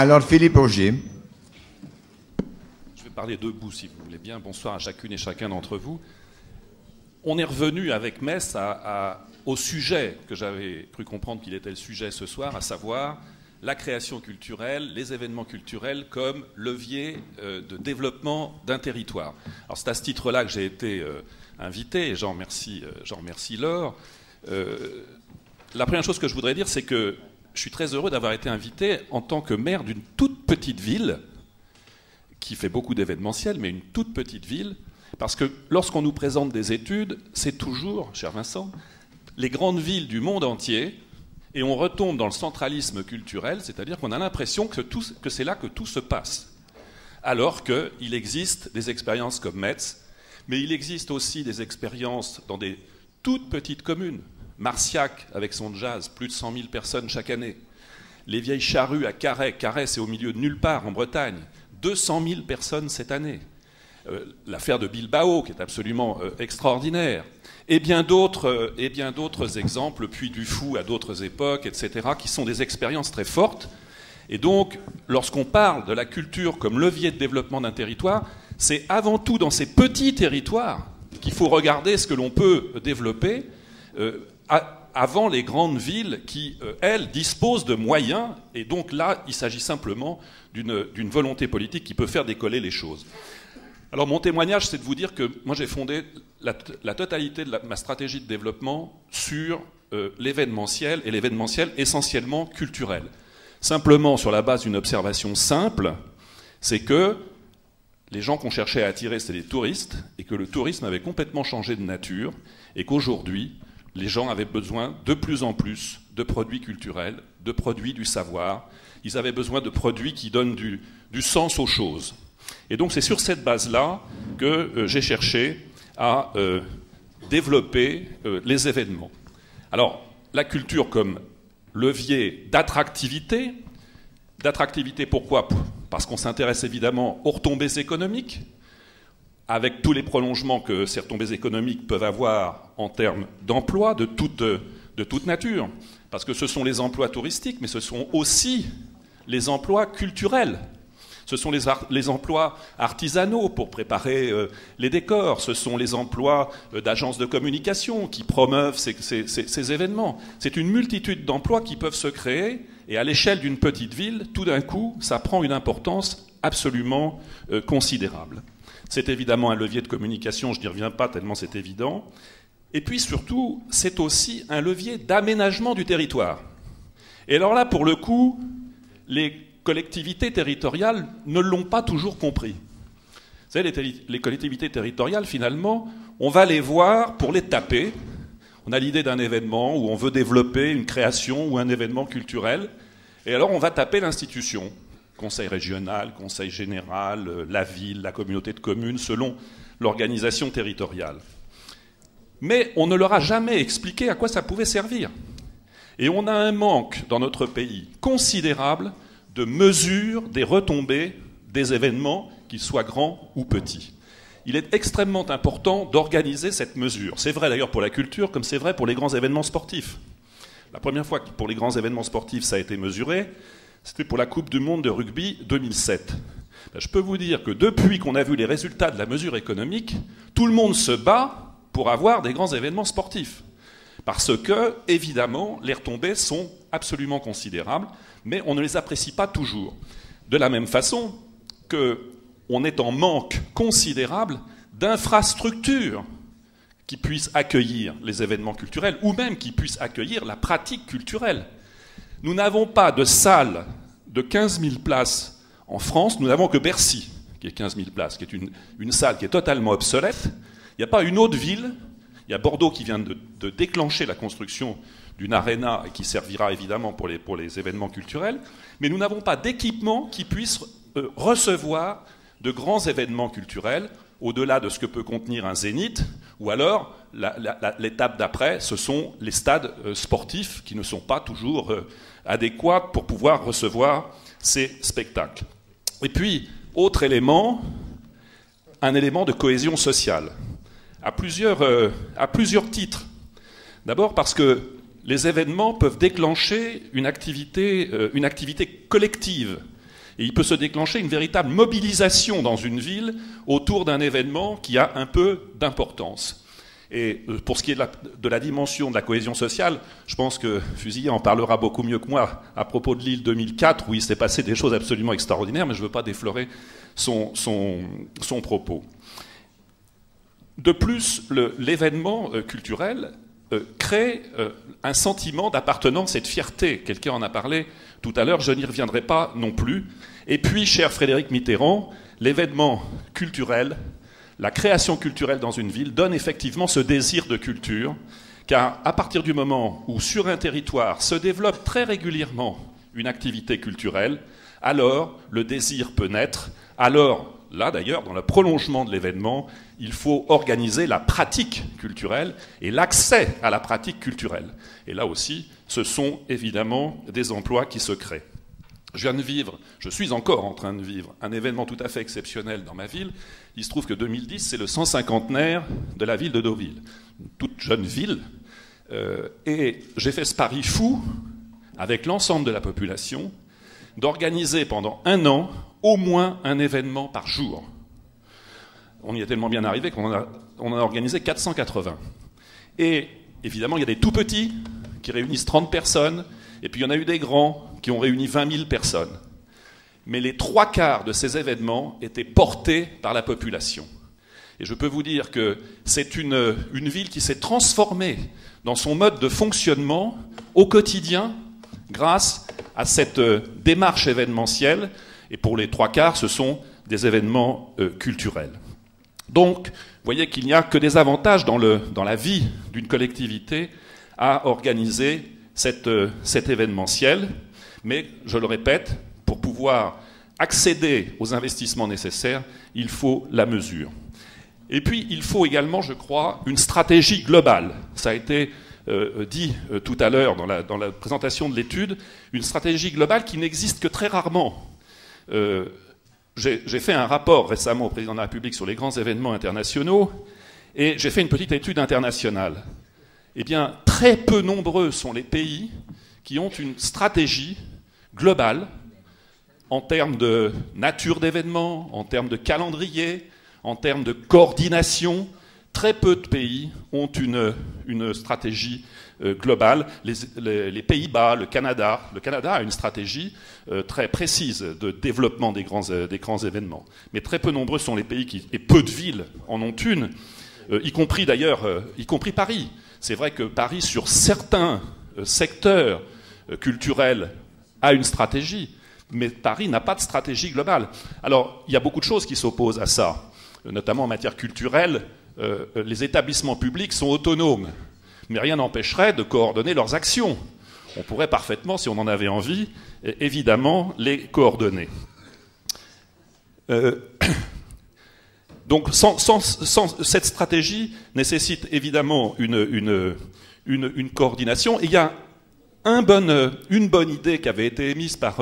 Alors, Philippe Augier. Je vais parler debout, si vous voulez bien. Bonsoir à chacune et chacun d'entre vous. On est revenu avec Metz au sujet que j'avais cru comprendre qu'il était le sujet ce soir, à savoir la création culturelle, les événements culturels comme levier euh, de développement d'un territoire. Alors c'est à ce titre-là que j'ai été euh, invité, et j'en remercie, euh, remercie Laure. la première chose que je voudrais dire, c'est que je suis très heureux d'avoir été invité en tant que maire d'une toute petite ville, qui fait beaucoup d'événementiels, mais une toute petite ville, parce que lorsqu'on nous présente des études, c'est toujours, cher Vincent, les grandes villes du monde entier et on retombe dans le centralisme culturel, c'est-à-dire qu'on a l'impression que, que c'est là que tout se passe. Alors qu'il existe des expériences comme Metz, mais il existe aussi des expériences dans des toutes petites communes. Marciac, avec son jazz, plus de 100 000 personnes chaque année. Les vieilles charrues à Carhaix, Carhaix c'est au milieu de nulle part en Bretagne, 200 000 personnes cette année. Euh, l'affaire de Bilbao, qui est absolument euh, extraordinaire et bien d'autres euh, exemples, puis du fou à d'autres époques, etc., qui sont des expériences très fortes. Et donc, lorsqu'on parle de la culture comme levier de développement d'un territoire, c'est avant tout dans ces petits territoires qu'il faut regarder ce que l'on peut développer euh, avant les grandes villes qui, euh, elles, disposent de moyens. Et donc là, il s'agit simplement d'une volonté politique qui peut faire décoller les choses. Alors mon témoignage, c'est de vous dire que moi j'ai fondé la, totalité de ma stratégie de développement sur euh, l'événementiel, et l'événementiel essentiellement culturel. Simplement sur la base d'une observation simple, c'est que les gens qu'on cherchait à attirer, c'était les touristes, et que le tourisme avait complètement changé de nature, et qu'aujourd'hui, les gens avaient besoin de plus en plus de produits culturels, de produits du savoir. Ils avaient besoin de produits qui donnent du sens aux choses. Et donc c'est sur cette base-là que euh, j'ai cherché à euh, développer euh, les événements. Alors, la culture comme levier d'attractivité. D'attractivité pourquoi? Parce qu'on s'intéresse évidemment aux retombées économiques, avec tous les prolongements que ces retombées économiques peuvent avoir en termes d'emplois de toute, nature. Parce que ce sont les emplois touristiques, mais ce sont aussi les emplois culturels ce sont les, emplois artisanaux pour préparer euh, les décors. Ce sont les emplois euh, d'agences de communication qui promeuvent ces, événements. C'est une multitude d'emplois qui peuvent se créer. Et à l'échelle d'une petite ville, tout d'un coup, ça prend une importance absolument euh, considérable. C'est évidemment un levier de communication, je n'y reviens pas tellement c'est évident. Et puis surtout, c'est aussi un levier d'aménagement du territoire. Et alors là, pour le coup, les collectivités territoriales ne l'ont pas toujours compris. Vous savez, les, collectivités territoriales, finalement, on va les voir pour les taper. On a l'idée d'un événement où on veut développer une création ou un événement culturel, et alors on va taper l'institution, conseil régional, conseil général, euh, la ville, la communauté de communes, selon l'organisation territoriale. Mais on ne leur a jamais expliqué à quoi ça pouvait servir. Et on a un manque dans notre pays considérable de mesure des retombées des événements, qu'ils soient grands ou petits. Il est extrêmement important d'organiser cette mesure. C'est vrai d'ailleurs pour la culture, comme c'est vrai pour les grands événements sportifs. La première fois que pour les grands événements sportifs ça a été mesuré, c'était pour la Coupe du Monde de rugby 2007. Ben, je peux vous dire que depuis qu'on a vu les résultats de la mesure économique, tout le monde se bat pour avoir des grands événements sportifs. Parce que, évidemment, les retombées sont absolument considérables mais on ne les apprécie pas toujours. De la même façon qu'on est en manque considérable d'infrastructures qui puissent accueillir les événements culturels ou même qui puissent accueillir la pratique culturelle. Nous n'avons pas de salle de 15 000 places en France, nous n'avons que Bercy, qui est 15 000 places, qui est une, salle qui est totalement obsolète. Il n'y a pas une autre ville, il y a Bordeaux qui vient de déclencher la construction d'une aréna qui servira évidemment pour les, événements culturels, mais nous n'avons pas d'équipement qui puisse euh, recevoir de grands événements culturels au-delà de ce que peut contenir un zénith, ou alors l'étape d'après, ce sont les stades euh, sportifs qui ne sont pas toujours euh, adéquats pour pouvoir recevoir ces spectacles. Et puis, autre élément, un élément de cohésion sociale, à plusieurs, à plusieurs titres. D'abord parce que les événements peuvent déclencher une activité, euh, une activité collective. Et il peut se déclencher une véritable mobilisation dans une ville autour d'un événement qui a un peu d'importance. Et euh, pour ce qui est de la, dimension de la cohésion sociale, je pense que Fusillé en parlera beaucoup mieux que moi à propos de l'île 2004, où il s'est passé des choses absolument extraordinaires, mais je ne veux pas déflorer son, propos. De plus, l'événement euh, culturel euh, crée un sentiment d'appartenance et de fierté. Quelqu'un en a parlé tout à l'heure, je n'y reviendrai pas non plus. Et puis, cher Frédéric Mitterrand, l'événement culturel la création culturelle dans une ville donne effectivement ce désir de culture, car à partir du moment où sur un territoire se développe très régulièrement une activité culturelle, alors le désir peut naître, alors là d'ailleurs, dans le prolongement de l'événement, il faut organiser la pratique culturelle et l'accès à la pratique culturelle. Et là aussi, ce sont évidemment des emplois qui se créent. Je viens de vivre, je suis encore en train de vivre un événement tout à fait exceptionnel dans ma ville. Il se trouve que 2010, c'est le 150naire de la ville de Deauville, une toute jeune ville. Euh, et j'ai fait ce pari fou, avec l'ensemble de la population, d'organiser pendant un an au moins un événement par jour. On y est tellement bien arrivé qu'on a, on a organisé 480. Et évidemment, il y a des tout petits qui réunissent 30 personnes, et puis il y en a eu des grands qui ont réuni 20 000 personnes. Mais les trois quarts de ces événements étaient portés par la population. Et je peux vous dire que c'est une, une ville qui s'est transformée dans son mode de fonctionnement au quotidien grâce à cette euh, démarche événementielle. Et pour les trois quarts, ce sont des événements euh, culturels. Donc, vous voyez qu'il n'y a que des avantages dans, la vie d'une collectivité à organiser cette, euh, cet événementiel. Mais, je le répète, pour pouvoir accéder aux investissements nécessaires, il faut la mesure. Et puis, il faut également, je crois, une stratégie globale. Ça a été euh, dit tout à l'heure dans la, présentation de l'étude, une stratégie globale qui n'existe que très rarement. Euh, j'ai fait un rapport récemment au président de la République sur les grands événements internationaux et j'ai fait une petite étude internationale. Eh bien, très peu nombreux sont les pays qui ont une stratégie globale en termes de nature d'événements, en termes de calendrier, en termes de coordination. Très peu de pays ont une, stratégie euh, globale. Les, Pays-Bas, le Canada, le Canada a une stratégie euh, très précise de développement des grands, euh, des grands, événements. Mais très peu nombreux sont les pays qui, et peu de villes en ont une, y compris d'ailleurs, y compris Paris. C'est vrai que Paris, sur certains secteurs culturels, a une stratégie, mais Paris n'a pas de stratégie globale. Alors, il y a beaucoup de choses qui s'opposent à ça, notamment en matière culturelle. Euh, les établissements publics sont autonomes, mais rien n'empêcherait de coordonner leurs actions. On pourrait parfaitement, si on en avait envie, évidemment, les coordonner. Euh, donc, cette stratégie nécessite évidemment une, coordination. il y a euh, une bonne idée qui avait été émise par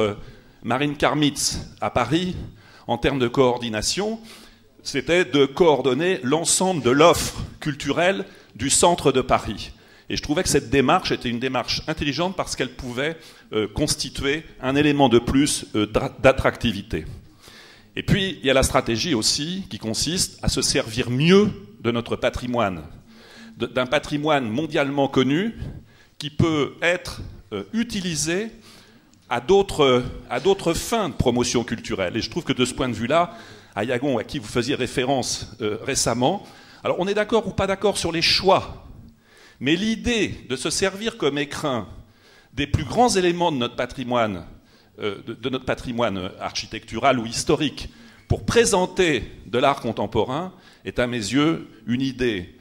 Marine Karmitz à Paris en termes de coordination, c'était de coordonner l'ensemble de l'offre culturelle du centre de Paris. Et je trouvais que cette démarche était une démarche intelligente parce qu'elle pouvait euh, constituer un élément de plus d'attractivité. Et puis, il y a la stratégie aussi qui consiste à se servir mieux de notre patrimoine, d'un patrimoine mondialement connu qui peut être euh, utilisé à d'autres fins de promotion culturelle. Et je trouve que de ce point de vue-là, Ayagon, à qui vous faisiez référence euh, récemment, alors on est d'accord ou pas d'accord sur les choix, mais l'idée de se servir comme écrin des plus grands éléments de notre patrimoine, euh, de, notre patrimoine architectural ou historique, pour présenter de l'art contemporain, est à mes yeux une idée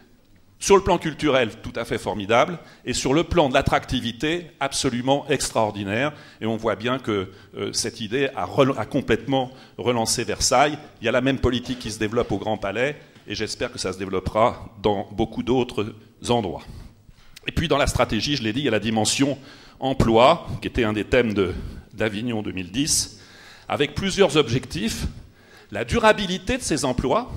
sur le plan culturel tout à fait formidable et sur le plan de l'attractivité absolument extraordinaire. Et on voit bien que euh, cette idée a, complètement relancé Versailles. Il y a la même politique qui se développe au Grand Palais et j'espère que ça se développera dans beaucoup d'autres endroits. Et puis dans la stratégie, je l'ai dit, il y a la dimension emploi, qui était un des thèmes d'Avignon 2010, avec plusieurs objectifs. La durabilité de ces emplois,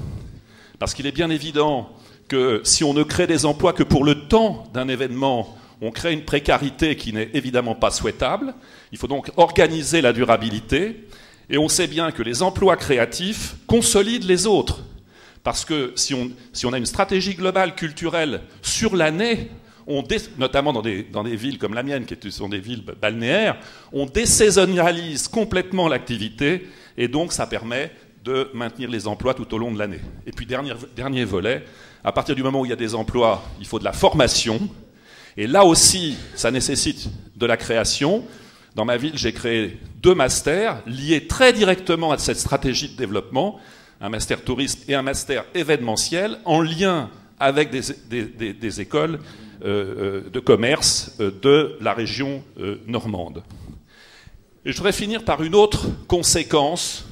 parce qu'il est bien évident que si on ne crée des emplois que pour le temps d'un événement, on crée une précarité qui n'est évidemment pas souhaitable. Il faut donc organiser la durabilité. Et on sait bien que les emplois créatifs consolident les autres. Parce que si on, a une stratégie globale culturelle sur l'année, notamment dans des, dans des, villes comme la mienne, qui sont des villes balnéaires, on désaisonnalise complètement l'activité et donc ça permet de maintenir les emplois tout au long de l'année. Et puis dernier, dernier volet, à partir du moment où il y a des emplois, il faut de la formation. Et là aussi, ça nécessite de la création. Dans ma ville, j'ai créé deux masters liés très directement à cette stratégie de développement, un master tourisme et un master événementiel, en lien avec des, écoles euh, euh, de commerce euh, de la région normande. Et je voudrais finir par une autre conséquence,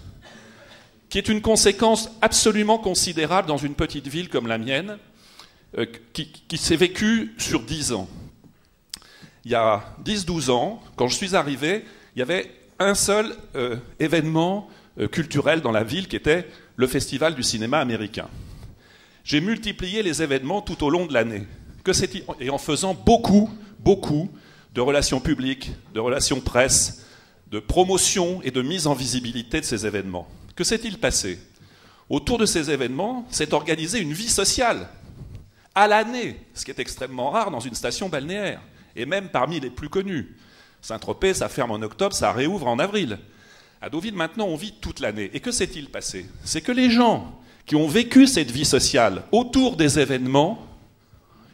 qui est une conséquence absolument considérable dans une petite ville comme la mienne, qui, qui s'est vécue sur dix ans. Il y a 10-12 ans, quand je suis arrivé, il y avait un seul événement culturel dans la ville qui était le Festival du cinéma américain j'ai multiplié les événements tout au long de l'année. Et en faisant beaucoup, beaucoup de relations publiques, de relations presse, de promotion et de mise en visibilité de ces événements. Que s'est-il passé Autour de ces événements s'est organisée une vie sociale, à l'année, ce qui est extrêmement rare dans une station balnéaire, et même parmi les plus connus. Saint-Tropez, ça ferme en octobre, ça réouvre en avril. À Deauville, maintenant, on vit toute l'année. Et que s'est-il passé C'est que les gens qui ont vécu cette vie sociale autour des événements,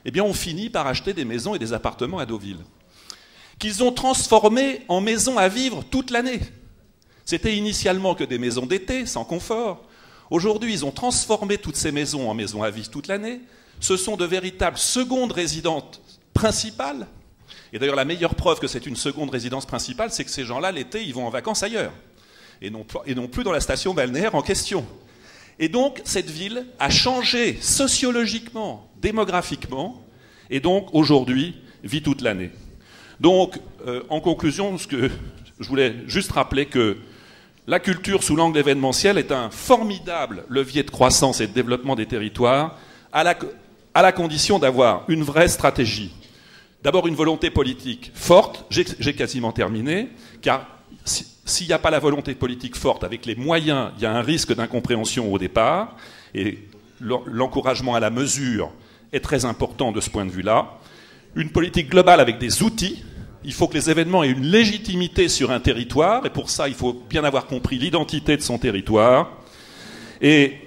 eh bien, ont fini par acheter des maisons et des appartements à Deauville, qu'ils ont transformés en maisons à vivre toute l'année. C'était initialement que des maisons d'été, sans confort. Aujourd'hui, ils ont transformé toutes ces maisons en maisons à vivre toute l'année. Ce sont de véritables secondes résidentes principales. Et d'ailleurs, la meilleure preuve que c'est une seconde résidence principale, c'est que ces gens-là, l'été, ils vont en vacances ailleurs. Et non, plus dans la station balnéaire en question. Et donc, cette ville a changé sociologiquement, démographiquement, et donc, aujourd'hui, vit toute l'année. Donc, euh, en conclusion, je voulais juste rappeler que la culture sous l'angle événementiel est un formidable levier de croissance et de développement des territoires, à la, condition d'avoir une vraie stratégie. D'abord une volonté politique forte, j'ai quasiment terminé, car s'il n'y a pas la volonté politique forte avec les moyens, il y a un risque d'incompréhension au départ, et l'encouragement à la mesure est très important de ce point de vue-là. Une politique globale avec des outils. Il faut que les événements aient une légitimité sur un territoire, et pour ça, il faut bien avoir compris l'identité de son territoire. Et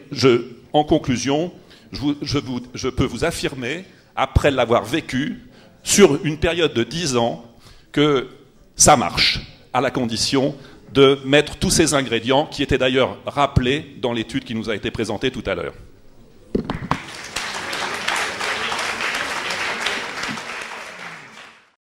en conclusion, je peux vous affirmer, après l'avoir vécu, sur une période de dix ans, que ça marche à la condition de mettre tous ces ingrédients qui étaient d'ailleurs rappelés dans l'étude qui nous a été présentée tout à l'heure.